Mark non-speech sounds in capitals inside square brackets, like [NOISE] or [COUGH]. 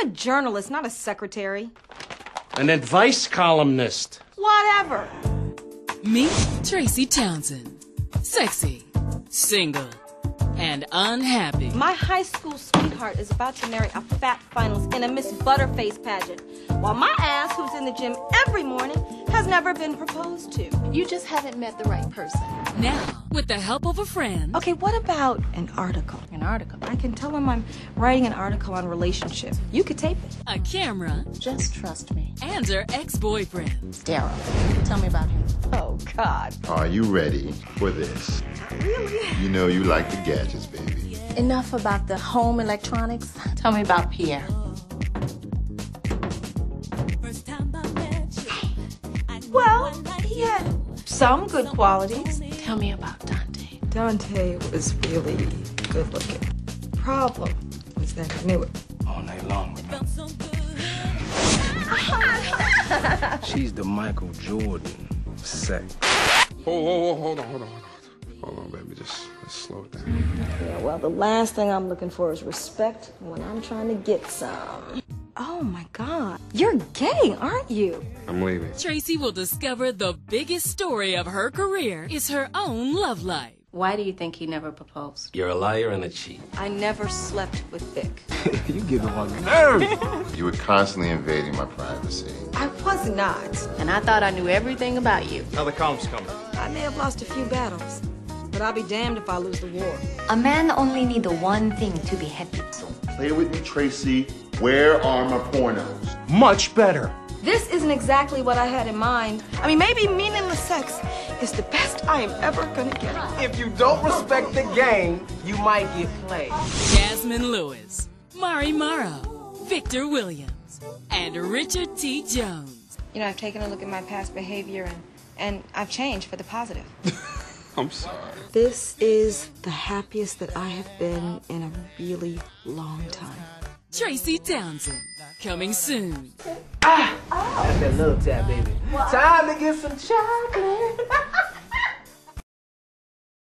I'm a journalist, not a secretary. An advice columnist. Whatever. Meet Traci Townsend. Sexy, single, and unhappy. My high school sweetheart is about to marry a fat finalist in a Miss Butterface pageant, while my ass, who's in the gym every morning, has never been proposed to. You just haven't met the right person. Now, with the help of a friend, Okay, what about an article? An article. I can tell him I'm writing an article on relationships. You could tape it. a camera, Just trust me. and her ex-boyfriend. Daryl. Tell me about him. Oh, God. Are you ready for this? Really? You know you like the gadgets, baby. Enough about the home electronics. Tell me about Pierre. Well, he had some good qualities. Tell me about Dante. Dante was really good looking. Problem was that he knew it. All night long. [LAUGHS] She's the Michael Jordan of sex. Whoa, whoa, whoa, hold on, hold on, hold on. Hold on, baby. Just let's slow it down. Yeah, well, the last thing I'm looking for is respect when I'm trying to get some. Oh my God. You're gay, aren't you? I'm leaving. Traci will discover the biggest story of her career is her own love life. Why do you think he never proposed? You're a liar and a cheat. I never slept with Vic. [LAUGHS] you give him a nerve. You were constantly invading my privacy. I was not. And I thought I knew everything about you. Now the column's coming. I may have lost a few battles, but I'll be damned if I lose the war. A man only need the one thing to be happy. So Play with me, Traci. Where are my pornos? Much better. This isn't exactly what I had in mind. I mean, maybe meaningless sex is the best I am ever gonna get. If you don't respect the game, you might get played. Jazsmin Lewis, Mari Morrow, Victor Williams, and Richard T. Jones. You know, I've taken a look at my past behavior and, and I've changed for the positive. [LAUGHS] I'm sorry. This is the happiest that I have been in a really long time. Traci Townsend, coming soon. Ah! That's that little tap, baby. Time to get some chocolate. [LAUGHS]